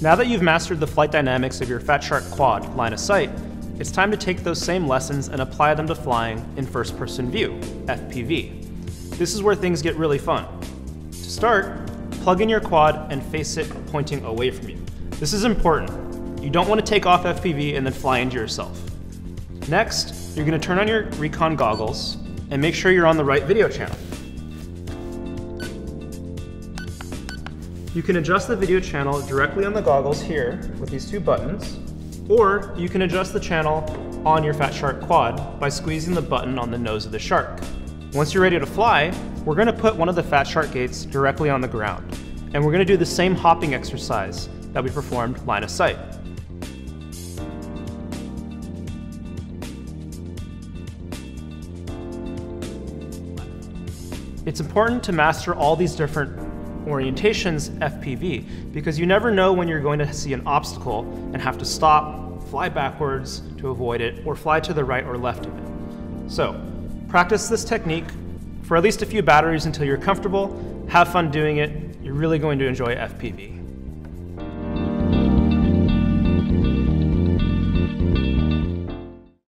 Now that you've mastered the flight dynamics of your Fat Shark quad line of sight, it's time to take those same lessons and apply them to flying in first person view, FPV. This is where things get really fun. To start, plug in your quad and face it pointing away from you. This is important. You don't want to take off FPV and then fly into yourself. Next, you're going to turn on your Recon goggles and make sure you're on the right video channel. You can adjust the video channel directly on the goggles here with these two buttons, or you can adjust the channel on your Fat Shark quad by squeezing the button on the nose of the shark. Once you're ready to fly, we're gonna put one of the Fat Shark gates directly on the ground, and we're gonna do the same hopping exercise that we performed line of sight. It's important to master all these different orientations FPV because you never know when you're going to see an obstacle and have to stop, fly backwards to avoid it, or fly to the right or left of it. So, practice this technique for at least a few batteries until you're comfortable, have fun doing it, you're really going to enjoy FPV.